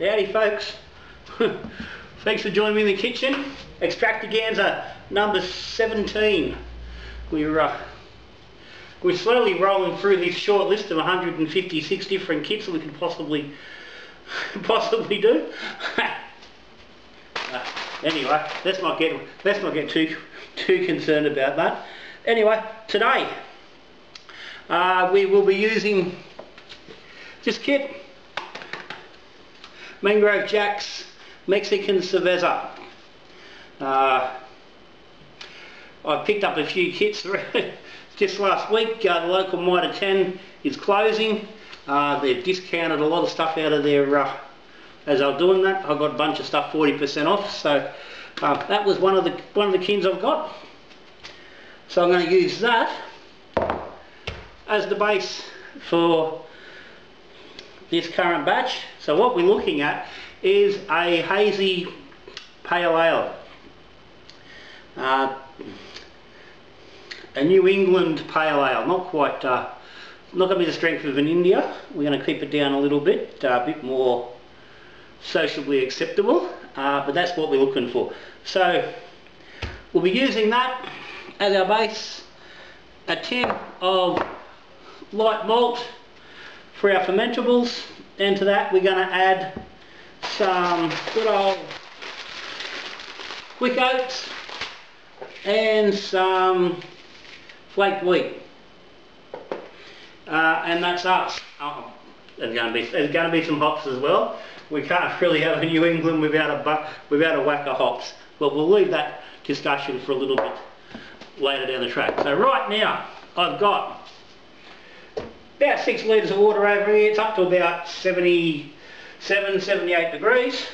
Howdy folks. Thanks for joining me in the kitchen. Extractaganza number 17. We're, uh, we're slowly rolling through this short list of 156 different kits that we could possibly possibly do. uh, anyway, let's not get let's not get too too concerned about that. Anyway, today uh, we will be using this kit Mangrove Jacks Mexican Cerveza. Uh, I picked up a few kits just last week. Uh, the local Mitre 10 is closing. Uh, they've discounted a lot of stuff out of their, uh, as I was doing that, I got a bunch of stuff 40% off. So uh, that was one of the one of the kins I've got. So I'm going to use that as the base for this current batch. So what we're looking at is a hazy pale ale. Uh, a New England pale ale, not quite, uh, not going to be the strength of an India. We're going to keep it down a little bit, uh, a bit more sociably acceptable, uh, but that's what we're looking for. So we'll be using that as our base, a tin of light malt for our fermentables, then to that we're going to add some good old quick oats and some flaked wheat. Uh, and that's us. Oh, there's going to be there's going to be some hops as well. We can't really have a New England without a without a whack of hops. But we'll leave that discussion for a little bit later down the track. So right now I've got about six litres of water over here. It's up to about 77, 78 degrees.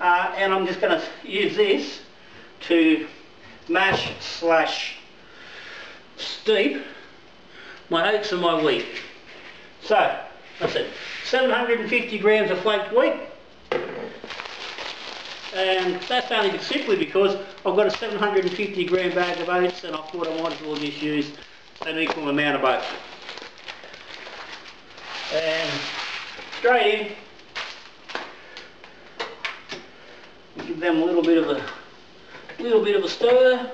Uh, and I'm just going to use this to mash slash steep my oats and my wheat. So, that's it. 750 grams of flaked wheat. And that's only simply because I've got a 750 gram bag of oats and I thought I might as well just use an equal amount of both and straight in. Give them a little bit of a little bit of a stir.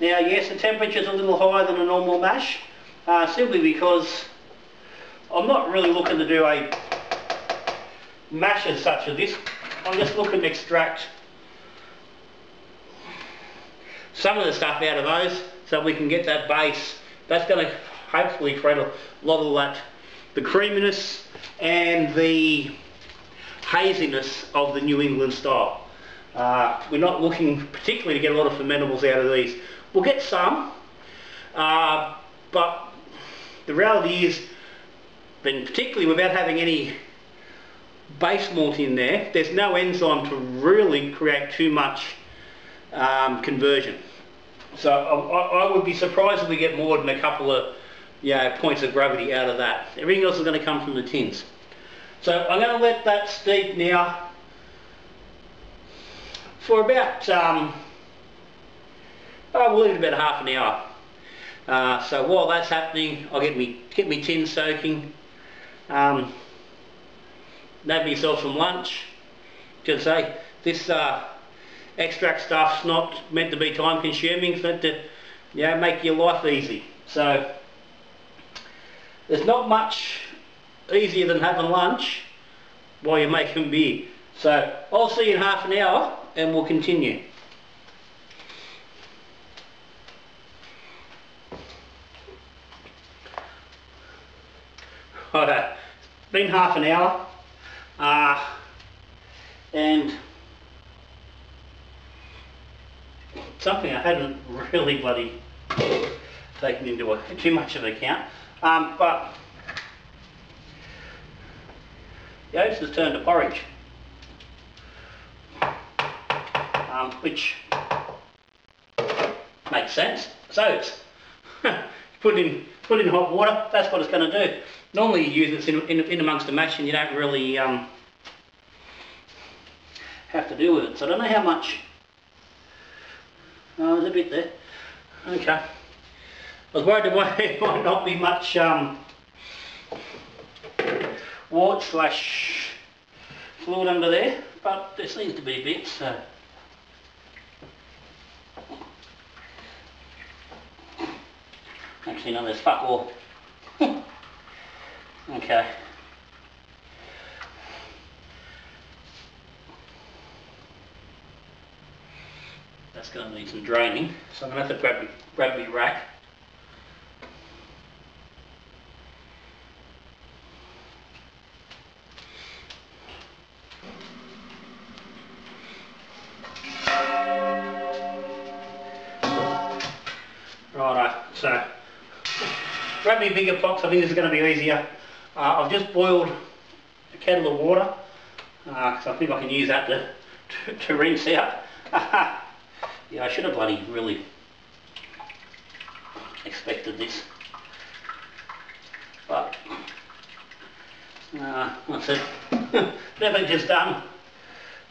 Now yes, the temperature's a little higher than a normal mash, uh, simply because I'm not really looking to do a mash as such of this. I'm just looking to extract some of the stuff out of those so we can get that base. That's going to hopefully create a lot of that the creaminess and the haziness of the New England style. Uh, we're not looking particularly to get a lot of fermentables out of these. We'll get some, uh, but the reality is, and particularly without having any base malt in there, there's no enzyme to really create too much um, conversion. So I, I, would be surprised if we get more than a couple of yeah, points of gravity out of that. Everything else is going to come from the tins. So I'm going to let that steep now for about, um, I will leave it about half an hour. Uh, so while that's happening, I'll get me get me tin soaking. Um, have myself some lunch. Just say this uh, extract stuff's not meant to be time consuming. It's meant to, know, make your life easy. So there's not much easier than having lunch while you're making beer. So I'll see you in half an hour and we'll continue. Righto, it's been half an hour uh, and something I hadn't really bloody taken into a, too much of account um, but the oats has turned to porridge, um, which makes sense. So it's put in put in hot water. That's what it's going to do. Normally you use it in, in, in amongst the mash and you don't really um, have to deal with it. So I don't know how much. Oh, there's a bit there. Okay. I was worried there might, not be much um, wort slash fluid under there, but there seems to be a bit, so. Actually, no, there's fuck all. okay. That's going to need some draining, so I'm going to have to grab, me, grab my rack. Me bigger pots, I think this is going to be easier. Uh, I've just boiled a kettle of water, uh, I think I can use that to, to, to rinse out. yeah, I should have bloody really expected this. But, uh, that's it. Never just done.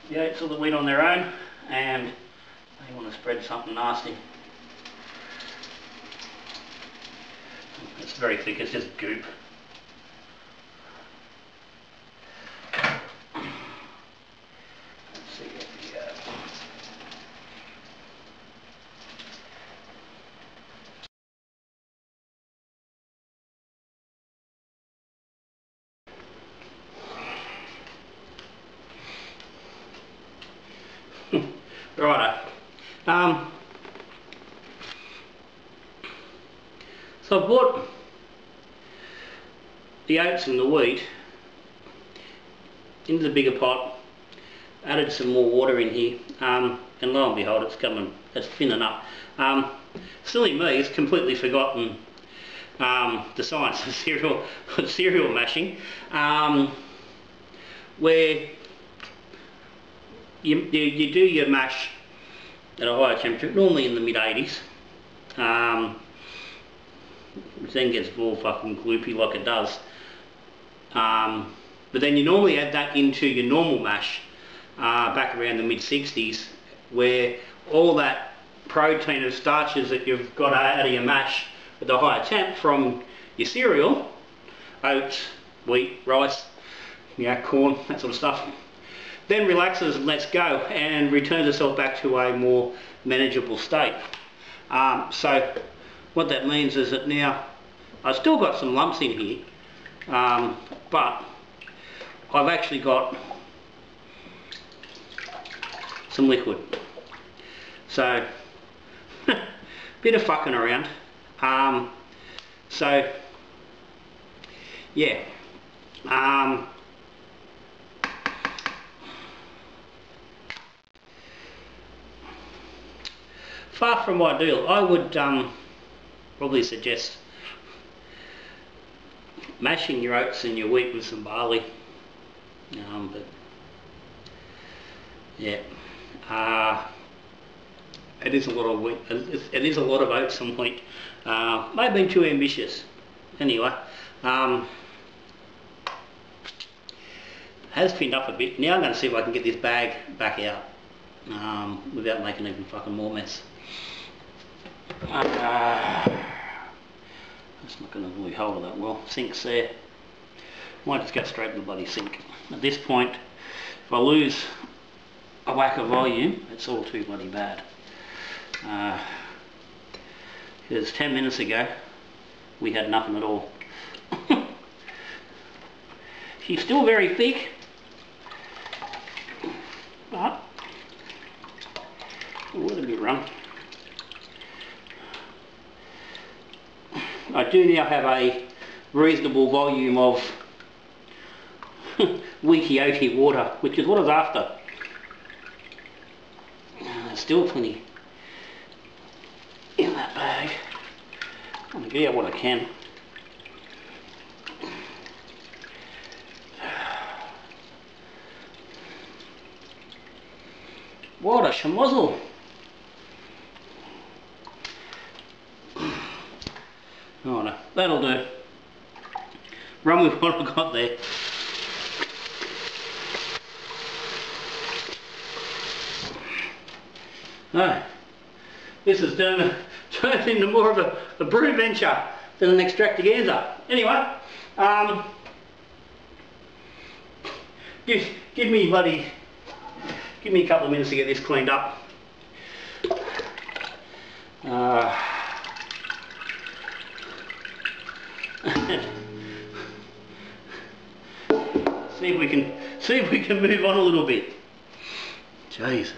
The oats or the wheat on their own, and they want to spread something nasty. Very thick, it's just goop. Got. Righto. Um, so I bought the oats and the wheat into the bigger pot, added some more water in here, um, and lo and behold it's coming, it's thinning up. Um, silly me, it's completely forgotten um, the science of cereal, cereal mashing, um, where you, you, you, do your mash at a higher temperature, normally in the mid 80s, um, which then gets more fucking gloopy like it does. Um, but then you normally add that into your normal mash uh, back around the mid 60s where all that protein and starches that you've got out of your mash at the higher temp from your cereal, oats, wheat, rice, know, corn, that sort of stuff, then relaxes and lets go and returns itself back to a more manageable state. Um, so what that means is that now I've still got some lumps in here, um, but I've actually got some liquid. So, bit of fucking around. Um, so, yeah. Um, far from ideal. I would um, probably suggest mashing your oats and your wheat with some barley. Um, but yeah, uh, it is a lot of wheat. It is a lot of oats and wheat. Uh, may have been too ambitious. Anyway, um, has thinned up a bit. Now I'm going to see if I can get this bag back out um, without making even fucking more mess. Uh, that's not going to really hold that well. Sink's there. Might just go straight to the bloody sink. At this point, if I lose a whack of volume, it's all too bloody bad. Uh, because 10 minutes ago, we had nothing at all. She's still very thick, but a little bit run. I do now have a reasonable volume of wheaty oaty water, which is what I was after. There's still plenty in that bag. I'm going to get out what I can. What a schmozzle! Oh no, that'll do. Run with what I've got there. No, this has turned, into more of a, a brew venture than an extractaganza. Anyway, um, give, give me bloody, give me a couple of minutes to get this cleaned up. Uh, see if we can see if we can move on a little bit. Jesus.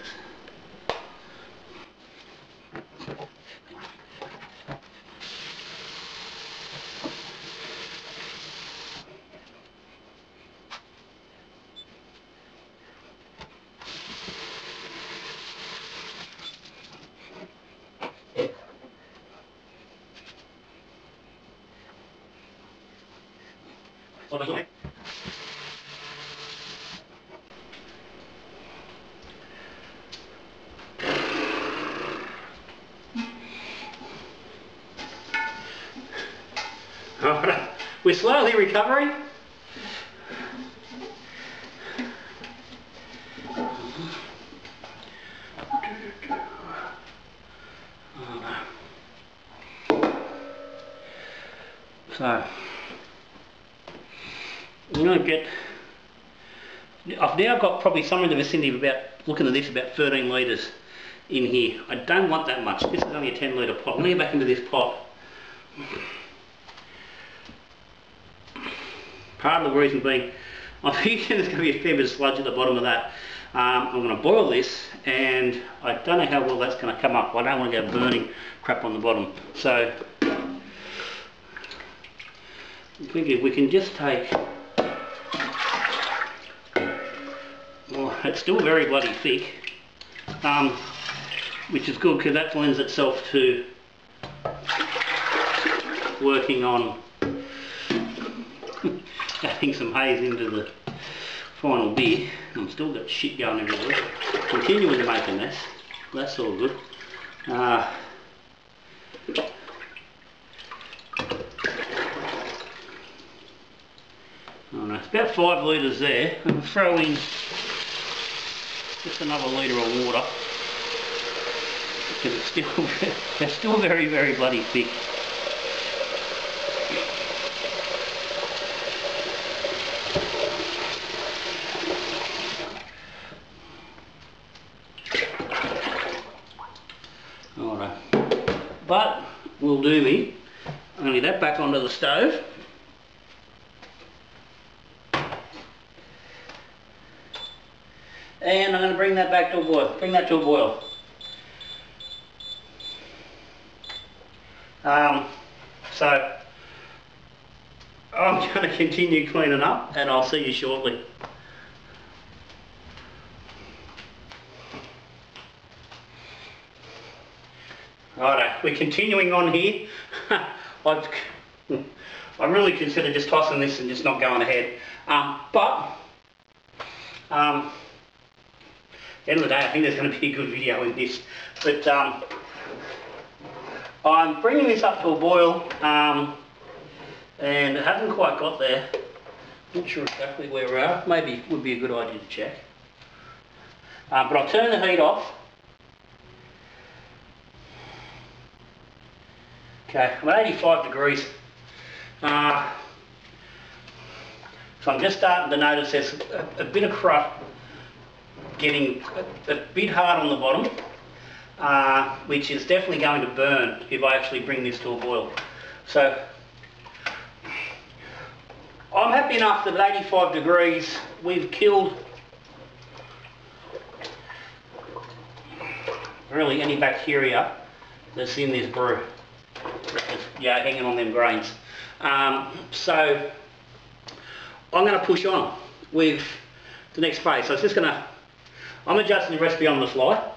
What am I doing? Alright, we're slowly recovering. So, I'm going to get, I've now got probably somewhere in the vicinity of about, looking at this, about 13 litres in here. I don't want that much. This is only a 10 litre pot. I'm going to get back into this pot. The reason being, I'm thinking there's going to be a fair bit of sludge at the bottom of that. Um, I'm going to boil this and I don't know how well that's going to come up. I don't want to go burning crap on the bottom. So, I'm thinking we can just take well, it's still very bloody thick, um, which is good because that lends itself to working on adding some haze into the final beer. I'm still got shit going everywhere. Continuing making mess. that's all good. Uh, it's about five litres there. I'm throw in just another litre of water because it's still it's still very very bloody thick. Alright, but will do me. I'm going to get that back onto the stove. And I'm going to bring that back to a boil. Bring that to a boil. Um, so, I'm going to continue cleaning up and I'll see you shortly. Righto, we're continuing on here. I've, I really consider just tossing this and just not going ahead. Um, but, um, the end of the day, I think there's going to be a good video in this. But um, I'm bringing this up to a boil, um, and it hasn't quite got there. Not sure exactly where we are. Maybe it would be a good idea to check. Uh, but I'll turn the heat off. Okay, I'm at 85 degrees. Uh, so I'm just starting to notice there's a, a bit of crust getting a, a, bit hard on the bottom, uh, which is definitely going to burn if I actually bring this to a boil. So I'm happy enough that at 85 degrees we've killed really any bacteria that's in this brew. Yeah, hanging on them grains. Um, so I'm going to push on with the next phase. So it's just going to I'm adjusting the recipe on the fly.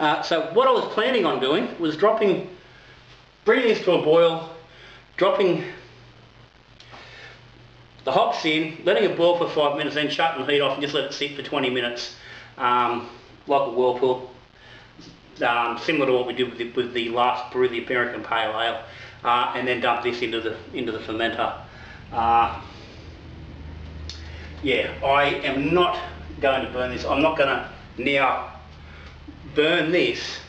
Uh, so what I was planning on doing was dropping, bringing this to a boil, dropping the hops in, letting it boil for five minutes, then shutting the heat off and just let it sit for 20 minutes, um, like a whirlpool. Um, similar to what we did with the, with the last brew, the American Pale Ale, uh, and then dump this into the into the fermenter. Uh, yeah, I am not going to burn this. I'm not going to now, burn this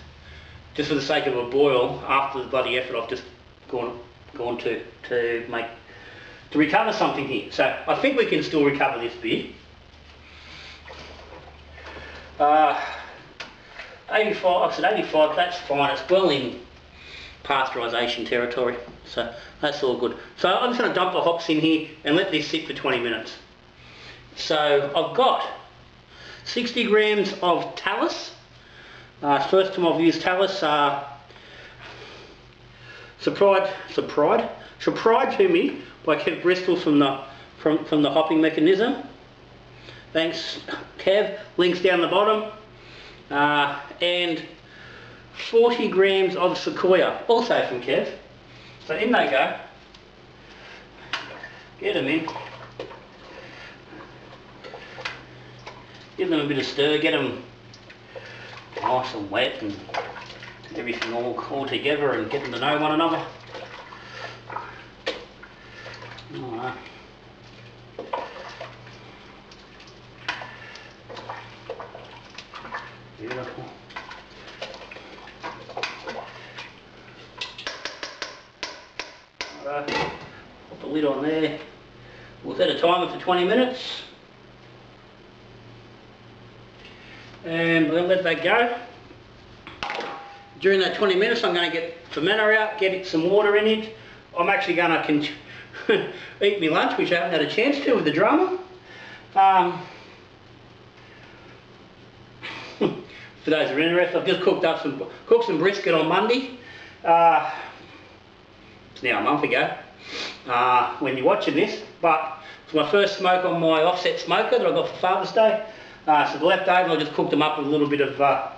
just for the sake of a boil after the bloody effort I've just gone gone to to make to recover something here. So I think we can still recover this beer. Uh, 85, I said 85, that's fine, it's well in pasteurisation territory, so that's all good. So I'm just going to dump the hops in here and let this sit for 20 minutes. So I've got 60 grams of Talus. Uh, first time I've used Talus. Uh, surprised, surprised, supplied to me by Kev Bristol from the from from the hopping mechanism. Thanks, Kev. Links down the bottom. Uh, and 40 grams of sequoia, also from Kev. So in they go. Get them in. Give them a bit of stir, get them nice and wet and everything all, all together and get them to know one another. Beautiful. Alright, lid on there. We'll set a timer for 20 minutes. And we're going to let that go. During that 20 minutes I'm going to get fermenter out, get it some water in it. I'm actually going to eat my lunch, which I haven't had a chance to with the drama. Um, for those who are interested, I've just cooked up some cooked some brisket on Monday. Uh, it's now a month ago uh, when you're watching this, but it's my first smoke on my offset smoker that I got for Father's Day. Uh, so the leftovers, I just cooked them up with a little bit of, uh,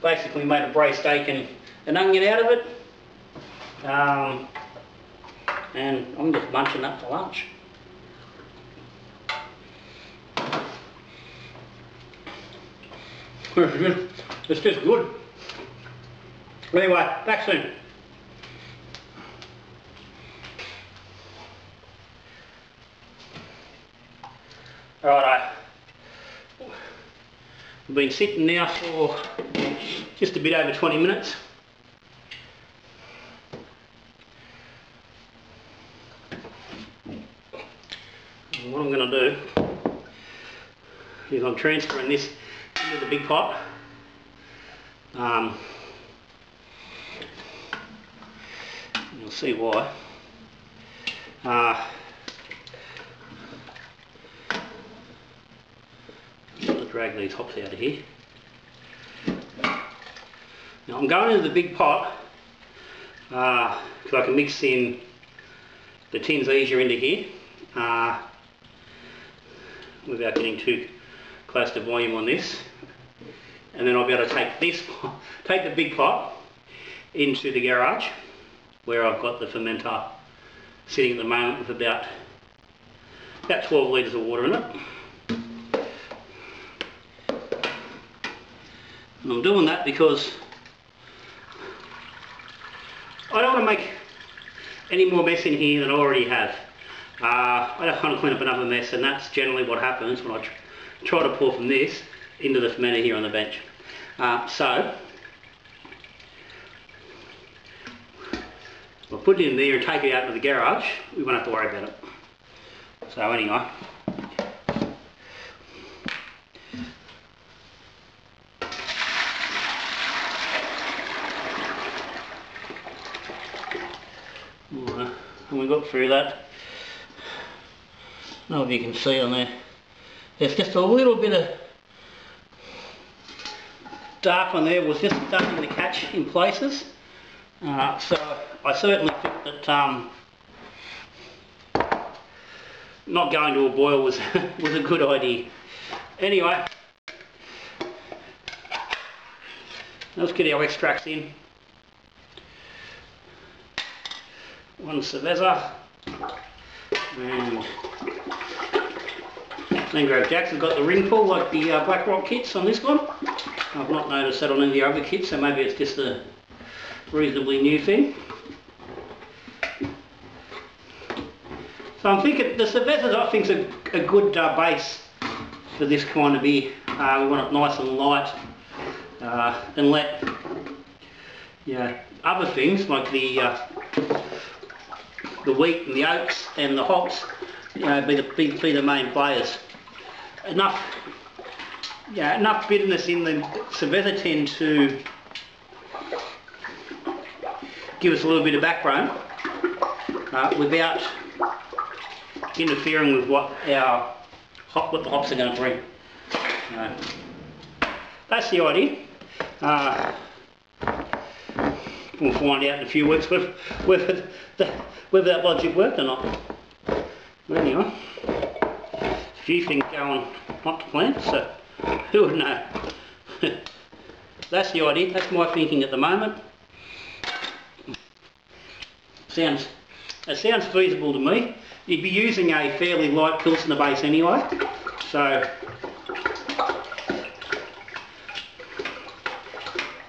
basically made a braised steak and an onion out of it. Um, and I'm just munching that for lunch. It's just good. Anyway, back soon. Righto. We've been sitting now for just a bit over 20 minutes. And what I'm going to do is I'm transferring this into the big pot. Um, you'll see why. Uh, drag these hops out of here. Now I'm going into the big pot because uh, I can mix in the tins easier into here uh, without getting too close to volume on this. And then I'll be able to take this, take the big pot into the garage where I've got the fermenter sitting at the moment with about about 12 litres of water in it. And I'm doing that because I don't want to make any more mess in here than I already have. Uh, I don't want to clean up another mess and that's generally what happens when I tr try to pour from this into the fermenter here on the bench. Uh, so, I'll put it in there and take it out to the garage. We won't have to worry about it. So anyway, and we got through that. I don't know if you can see on there. There's just a little bit of dark on there was just starting to catch in places. Uh, so I certainly think that um, not going to a boil was was a good idea. Anyway, let's get our extracts in. One Cerveza and Mangrove Jacks have got the ring pull like the uh, Black Rock kits on this one. I've not noticed that on any of the other kits so maybe it's just a reasonably new thing. So I'm thinking the Cervezas I think is a, a good uh, base for this kind of beer. Uh, we want it nice and light uh, and let yeah, other things like the uh, the wheat and the oats and the hops, you know, be the, be, be the main players. Enough yeah, enough bitterness in the Cerveza tin to give us a little bit of backbone uh, without interfering with what our hop, what the hops are going to bring. That's the idea. Uh, we'll find out in a few weeks whether, whether, the, whether that logic worked or not. But anyway, a few things going not to plan, so who would know? That's the idea, that's my thinking at the moment. Sounds, it sounds feasible to me. You'd be using a fairly light Pilsner base anyway, so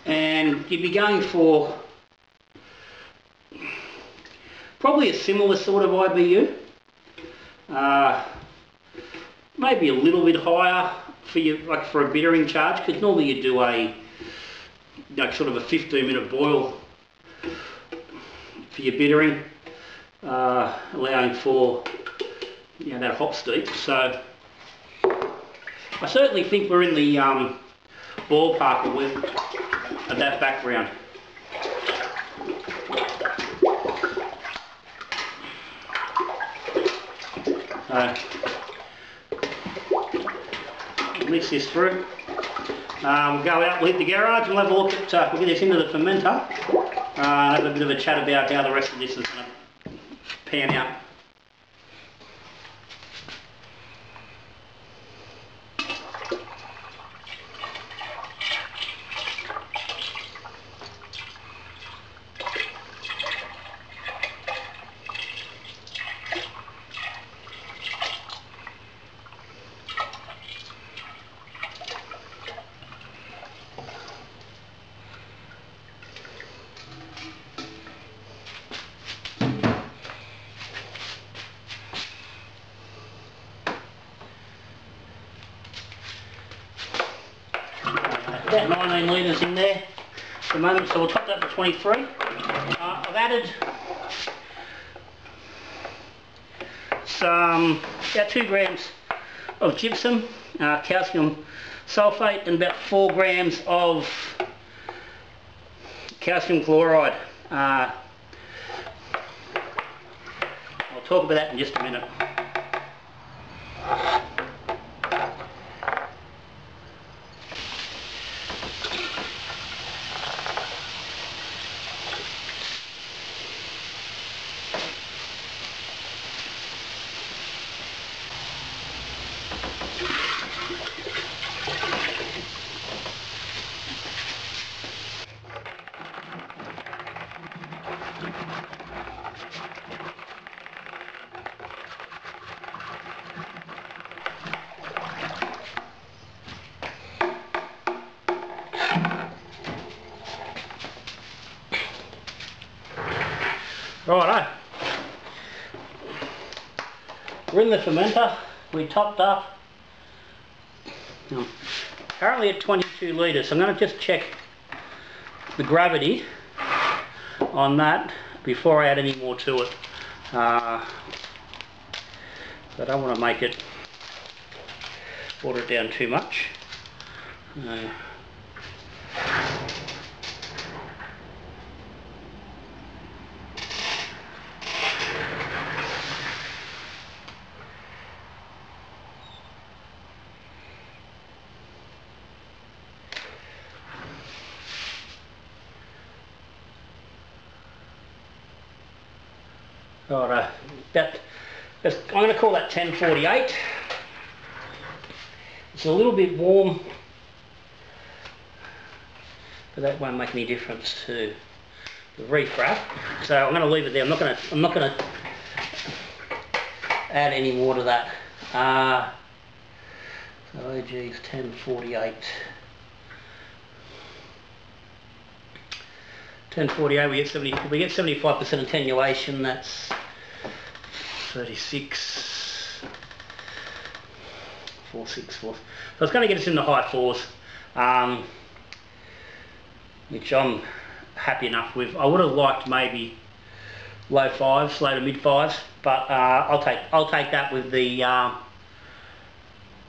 and you'd be going for probably a similar sort of IBU. Uh, maybe a little bit higher for your like for a bittering charge because normally you do a like sort of a 15 minute boil for your bittering uh, allowing for you know that hop steep so I certainly think we're in the um, ballpark of, with, of that background so mix this through. Um, we'll go out, we'll hit the garage, we'll have a look at, uh, we'll get this into the fermenter, uh, have a bit of a chat about how the rest of this is going to pan out. about 19 litres in there at the moment, so we'll top that to 23. Uh, I've added some, about 2 grams of gypsum, uh, calcium sulphate, and about 4 grams of calcium chloride. Uh, I'll talk about that in just a minute. Righto. We're in the fermenter. We topped up. Currently at 22 litres. I'm going to just check the gravity on that before I add any more to it. Uh, I don't want to make it water down too much. Uh, Got uh, about, I'm going to call that 1048. It's a little bit warm, but that won't make any difference to the refrac. So I'm going to leave it there. I'm not going to. I'm not going to add any more to that. Uh, so OG's 1048. 1048 we get 70 we get 75% attenuation that's 36 464 so it's going to get us in the high fours um, which I'm happy enough with. I would have liked maybe low fives low to mid fives but uh, I'll take I'll take that with the uh,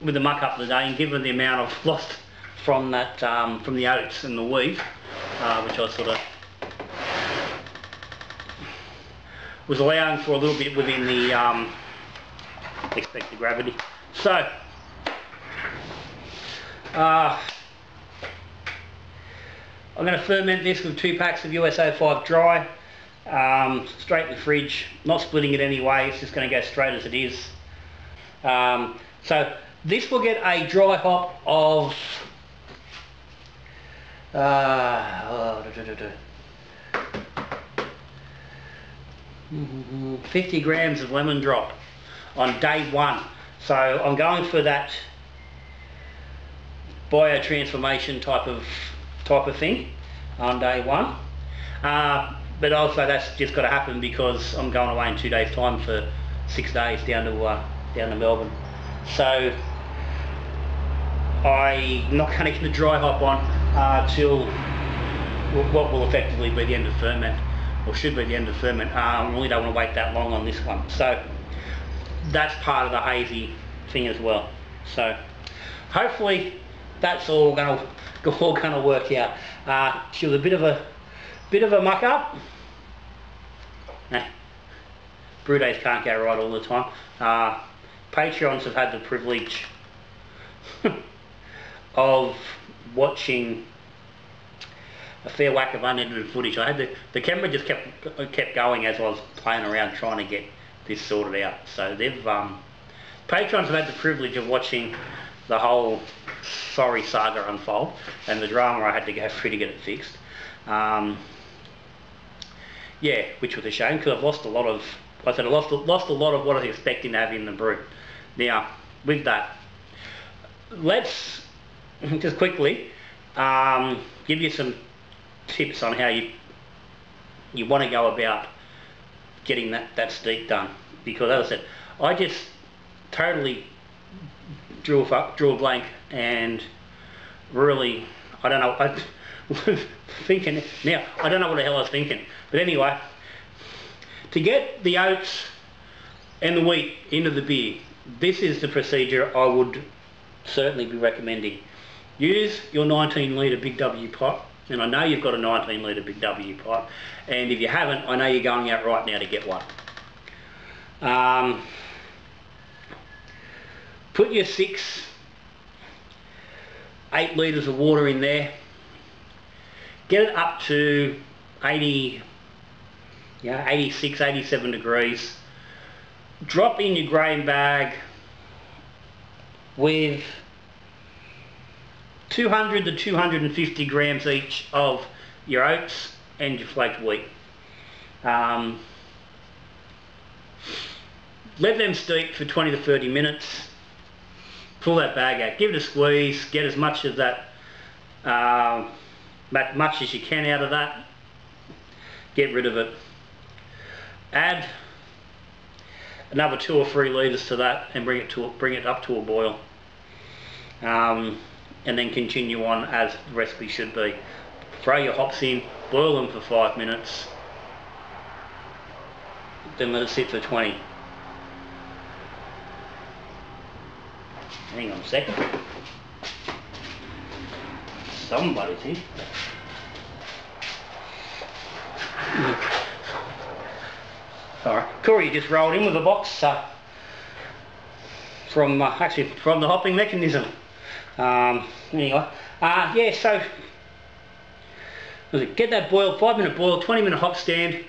with the muck up today and given the amount of lost from that um, from the oats and the wheat, uh, which I sort of was allowing for a little bit within the um, expected gravity. So, uh, I'm going to ferment this with two packs of US-05 dry, um, straight in the fridge, not splitting it anyway, it's just going to go straight as it is. Um, so this will get a dry hop of uh, oh, 50 grams of lemon drop on day one. So I'm going for that biotransformation type of type of thing on day one. Uh, but also that's just got to happen because I'm going away in two days time for six days down to uh, down to Melbourne. So I'm not going to get the dry hop on uh, till what will effectively be the end of ferment or should be the end of ferment. Uh, I really don't want to wait that long on this one. So that's part of the hazy thing as well. So hopefully that's all going to all going to work out. Uh, she was a bit of a bit of a muck up. Eh, brew days can't go right all the time. Uh, Patreons have had the privilege of watching a fair whack of unedited footage. I had the, the camera just kept kept going as I was playing around trying to get this sorted out. So they've um, patrons have had the privilege of watching the whole sorry saga unfold and the drama I had to go through to get it fixed. Um, yeah, which was a shame because I've lost a lot of, I said, I lost, lost a lot of what I was expecting to have in the brew. Now, with that, let's just quickly um, give you some tips on how you you want to go about getting that, that steak done. Because as I said, I just totally drew a, drew a blank and really, I don't know, I was thinking, now, I don't know what the hell I was thinking. But anyway, to get the oats and the wheat into the beer, this is the procedure I would certainly be recommending. Use your 19 litre Big W pot, and I know you've got a 19 litre Big W pipe. and if you haven't, I know you're going out right now to get one. Um, put your six, eight litres of water in there, get it up to 80, yeah, 86, 87 degrees, drop in your grain bag with 200 to 250 grams each of your oats and your flaked wheat. Um, let them steep for 20 to 30 minutes. Pull that bag out, give it a squeeze, get as much of that, uh, much as you can out of that. Get rid of it. Add another two or three litres to that and bring it to bring it up to a boil. Um, and then continue on as the recipe should be. Throw your hops in, boil them for five minutes, then let it sit for 20. Hang on a second. Somebody's here. Alright, Corey just rolled in with a box uh, from, uh, actually from the hopping mechanism. Um, anyway, uh, yeah, so get that boil, five minute boil, 20 minute hop stand,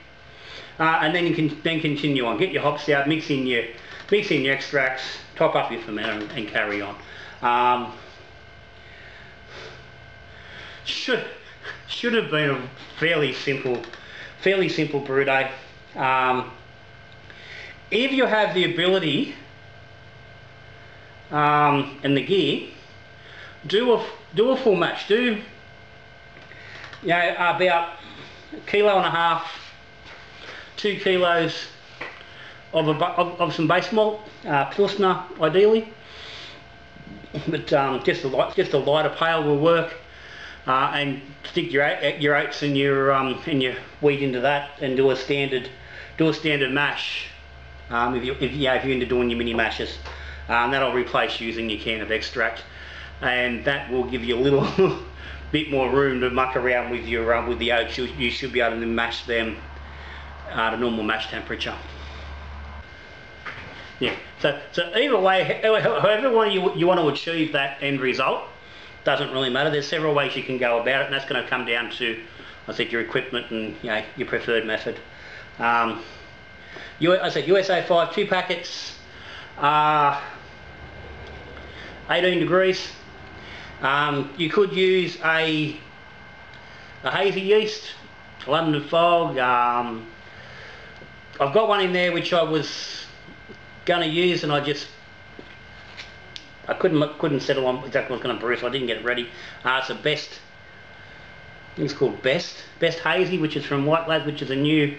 uh, and then you can then continue on. Get your hops out, mix in your mix in your extracts, top up your fermenter, and, and carry on. Um, should should have been a fairly simple, fairly simple brew day. Um, if you have the ability um, and the gear do a do a full mash. Do you know about a kilo and a half, two kilos of a, of, of some base malt, uh, pilsner ideally, but um, just a light just a lighter pale will work. Uh, and stick your your oats and your um, and your wheat into that, and do a standard do a standard mash. Um, if you if, yeah, if you're into doing your mini mashes, Um, that'll replace using your can of extract and that will give you a little bit more room to muck around with your uh, with the oats. You, you should be able to mash them at a normal mash temperature. Yeah, so, so either way, however one you, you want to achieve that end result, doesn't really matter. There's several ways you can go about it, and that's going to come down to, I said, your equipment and you know, your preferred method. Um, I said US-05, two packets, uh, 18 degrees. Um, you could use a, a hazy yeast, London fog. Um, I've got one in there which I was going to use and I just I couldn't couldn't settle on exactly what I was going to brew so I didn't get it ready. Uh, it's a best it's called Best Best Hazy which is from White Labs which is a new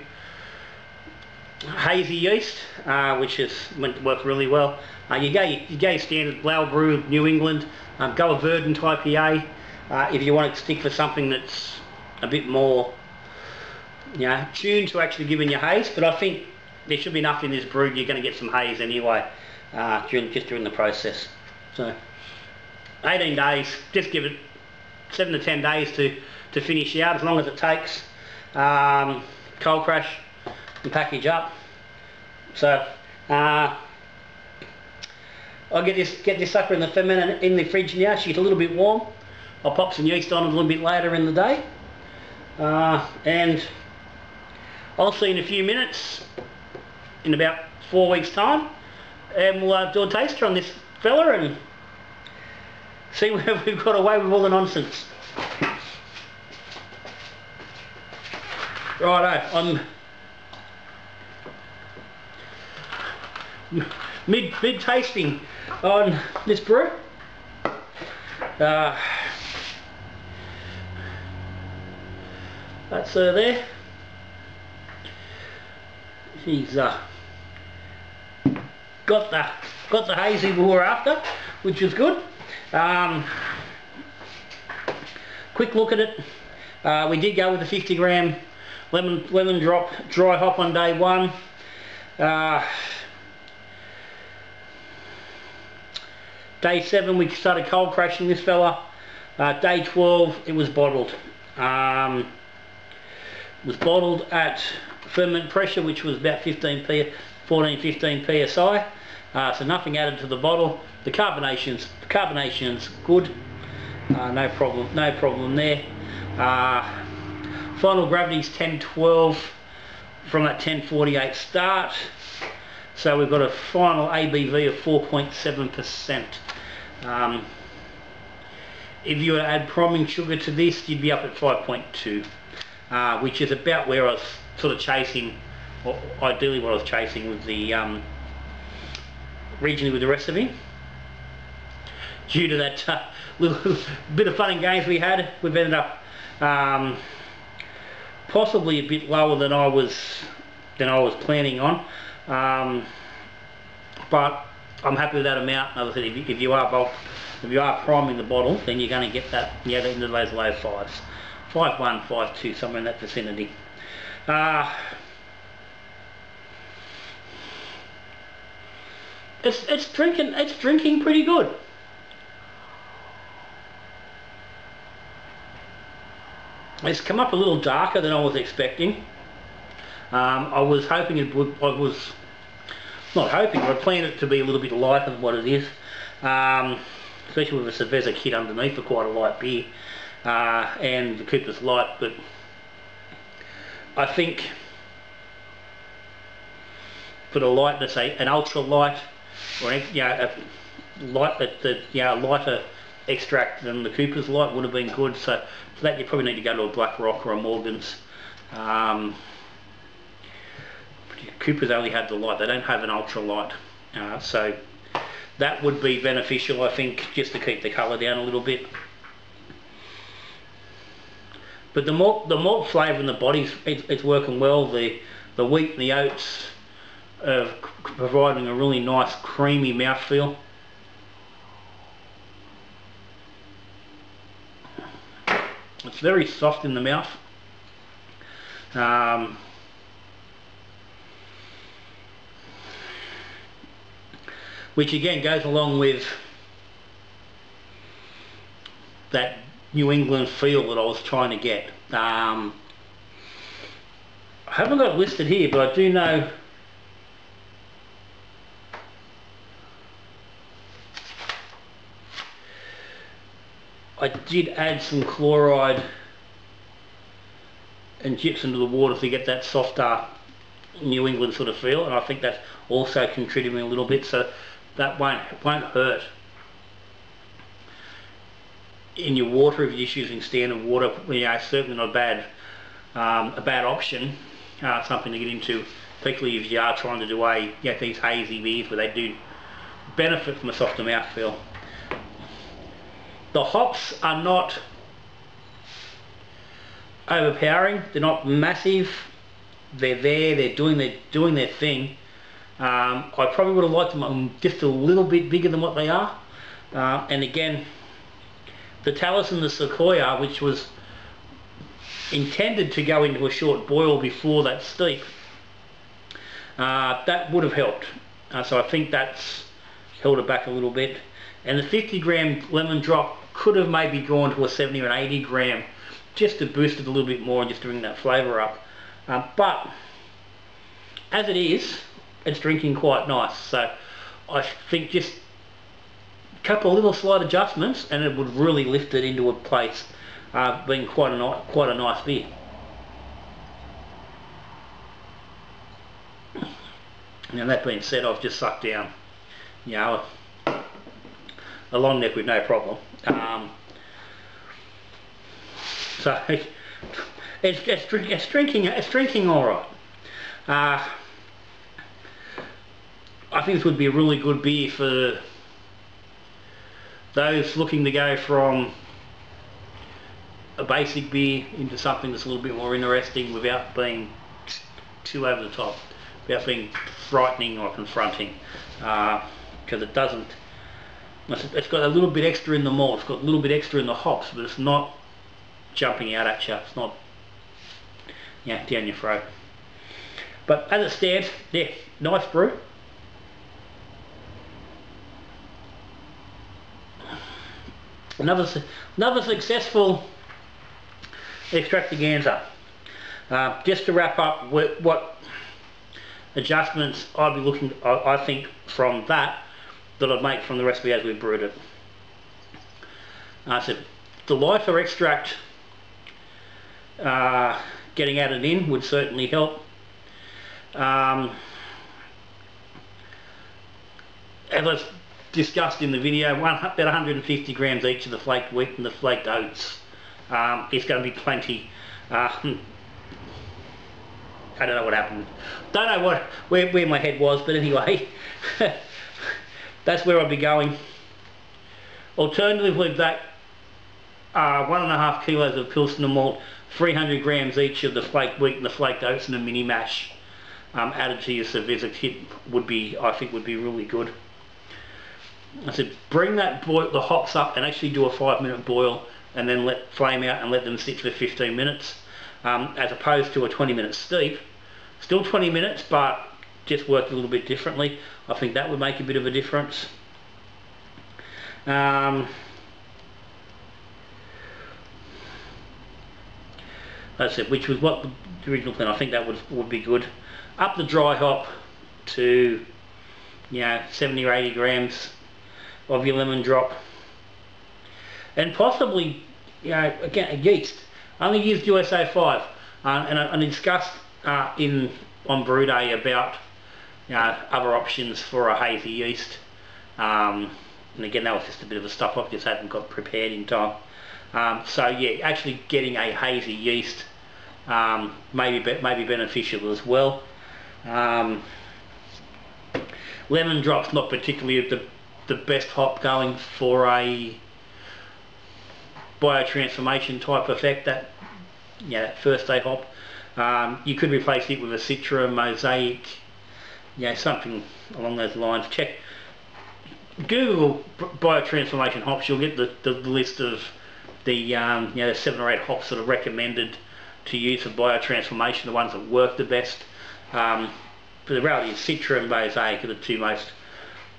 hazy yeast uh, which is went work really well. Uh, you go you go standard LalBrew New England um, go a verdant IPA uh, if you want to stick for something that's a bit more you know tuned to actually giving you haze but I think there should be enough in this brew you're going to get some haze anyway uh, during, just during the process. So 18 days, just give it 7 to 10 days to, to finish out as long as it takes. Um, cold crash and package up. So uh, I'll get this get this sucker in the fermenter in the fridge now, she's a little bit warm. I'll pop some yeast on it a little bit later in the day. Uh, and I'll see in a few minutes in about four weeks time and we'll uh, do a taster on this fella and see where we've got away with all the nonsense. Righto, I'm mid mid tasting on this brew. Uh, that's uh, there. He's uh, got the got the hazy we were after, which is good. Um, quick look at it. Uh, we did go with the 50 gram lemon lemon drop dry hop on day one. Uh, day seven we started cold crashing this fella. Uh, day 12 it was bottled. Um, it was bottled at ferment pressure which was about 15 p 14 15 psi uh, so nothing added to the bottle. The carbonation's the carbonation's good. Uh, no problem, no problem there. Uh, final gravity's 1012 from that 1048 start. So we've got a final ABV of 4.7%. Um, if you were to add priming sugar to this, you'd be up at 5.2, uh, which is about where I was sort of chasing, or ideally what I was chasing with the um, regionally with the him. Due to that uh, little bit of fun and games we had, we've ended up um, possibly a bit lower than I was than I was planning on. Um, but I'm happy with that amount. I said, if you, if you are bulk, if you are priming the bottle, then you're going to get that, yeah, into those low fives, five one, five two, somewhere in that vicinity. Uh, It's it's drinking it's drinking pretty good. It's come up a little darker than I was expecting. Um, I was hoping it would. I was not hoping. but I planned it to be a little bit lighter than what it is. Um, especially with a Cerveza kit underneath for quite a light beer. Uh, and the Cooper's light, but I think for the lightness, a, an ultra light or you know, a light that the you know, lighter extract than the Cooper's light would have been good. So for that you probably need to go to a Black Rock or a Morgan's. Um, Cooper's only had the light, they don't have an ultra light. Uh, so that would be beneficial I think just to keep the colour down a little bit. But the malt, the malt flavour in the body, it's, it's working well. The the wheat and the oats of providing a really nice creamy mouthfeel. It's very soft in the mouth. Um, which again goes along with that New England feel that I was trying to get. Um, I haven't got it listed here, but I do know I did add some chloride and gypsum to the water to get that softer New England sort of feel and I think that's also contributing a little bit so that won't won't hurt. In your water if you're just using standard water you know certainly not a bad um, a bad option uh, something to get into particularly if you are trying to do a get these hazy beers where they do benefit from a softer mouthfeel. The hops are not overpowering. They're not massive. They're there. They're doing their doing their thing um, I probably would have liked them just a little bit bigger than what they are. Uh, and again the talus and the sequoia which was intended to go into a short boil before that steep uh, that would have helped. Uh, so I think that's held it back a little bit. And the 50 gram lemon drop could have maybe gone to a 70 or an 80 gram just to boost it a little bit more and just to bring that flavour up. Um, but as it is, it's drinking quite nice. So I think just a couple of little slight adjustments and it would really lift it into a place uh, being quite a, quite a nice beer. Now that being said, I've just sucked down, you know, a long neck with no problem. Um, so it's, it's, it's, drinking it's drinking all right. Uh, I think this would be a really good beer for those looking to go from a basic beer into something that's a little bit more interesting without being too over the top, without being frightening or confronting, because uh, it doesn't it's got a little bit extra in the malt, it's got a little bit extra in the hops, but it's not jumping out at you, it's not yeah, down your throat. But as it stands, yeah, nice brew. Another, another successful extractaganza. Uh, just to wrap up, what, what adjustments I'd be looking, I, I think, from that that I'd make from the recipe as we brewed it. I said the lighter extract uh, getting added in would certainly help. Um, as I discussed in the video, one, about 150 grams each of the flaked wheat and the flaked oats. Um, it's going to be plenty. Uh, hmm. I don't know what happened. Don't know what where, where my head was, but anyway. that's where I'd be going. Alternatively, that uh, one and a half kilos of Pilsner malt, 300 grams each of the flaked wheat and the flaked oats and the mini mash um, added to your cerveza kit would be, I think, would be really good. I said, bring that boil, the hops up and actually do a five minute boil and then let flame out and let them sit for 15 minutes um, as opposed to a 20 minute steep. Still 20 minutes, but just worked a little bit differently. I think that would make a bit of a difference. Um, that's it, which was what the original plan, I think that would, would be good. Up the dry hop to, you know, 70 or 80 grams of your lemon drop. And possibly, you know, again, a yeast. I only used US-05. Uh, and I, I discussed uh, in on brew day about you know, other options for a hazy yeast. Um, and again, that was just a bit of a stuff I just hadn't got prepared in time. Um, so yeah, actually getting a hazy yeast um, may, be, may be beneficial as well. Um, lemon drops not particularly the, the best hop going for a biotransformation type effect, that, yeah, that first day hop. Um, you could replace it with a Citra, Mosaic, yeah, something along those lines. Check Google biotransformation hops. You'll get the, the list of the um, you know seven or eight hops that are recommended to use for biotransformation. The ones that work the best. Um, but the reality is Citra and Mosaic are the two most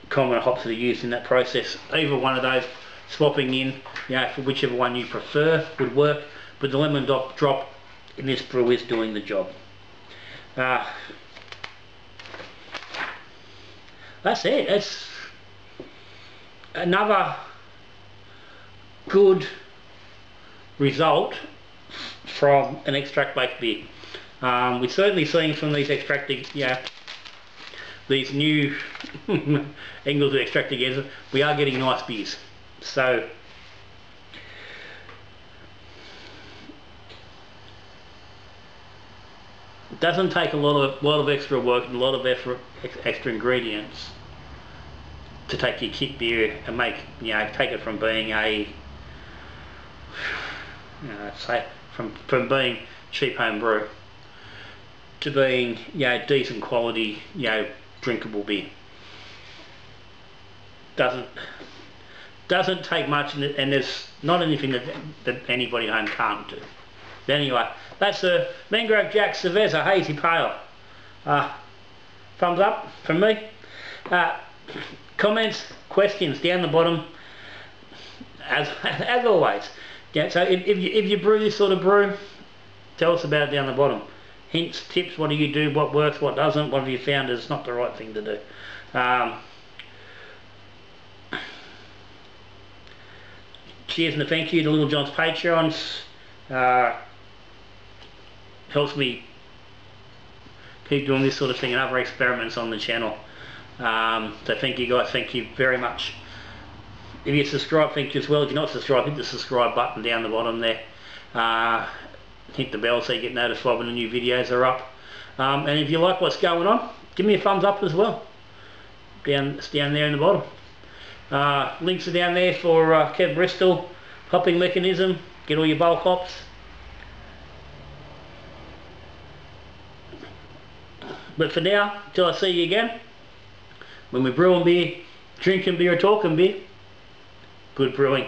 common hops that are used in that process. Either one of those swapping in, you know, for whichever one you prefer would work, but the lemon drop, drop in this brew is doing the job. Uh, that's it. It's another good result from an extract based beer. Um, we're certainly seeing from these extracted, yeah, these new angles we extract together, we are getting nice beers. So, it doesn't take a lot of lot of extra work and a lot of effort, extra ingredients to take your kit beer and make you know take it from being a you know, say from from being cheap home brew to being you know decent quality you know drinkable beer. Doesn't doesn't take much and, and there's not anything that, that anybody home can't do. Anyway that's the Mangrove Jack Cerveza Hazy Pale. Uh, thumbs up from me. Uh, comments questions down the bottom as as always. Yeah, so if, if, you, if you brew this sort of brew, tell us about it down the bottom. Hints, tips, what do you do, what works, what doesn't, what have you found is not the right thing to do. Um, cheers and a thank you to Little John's Patreons. Uh, helps me keep doing this sort of thing and other experiments on the channel. Um, so thank you guys, thank you very much. If you subscribe, thank you as well. If you're not subscribed, hit the subscribe button down the bottom there. Uh, hit the bell so you get notified when the new videos are up. Um, and if you like what's going on, give me a thumbs up as well. Down, it's down there in the bottom. Uh, links are down there for uh, Kev Bristol, hopping mechanism, get all your bulk hops. But for now, till I see you again, when we're brewing beer, drinking beer, talking beer, Good brewing.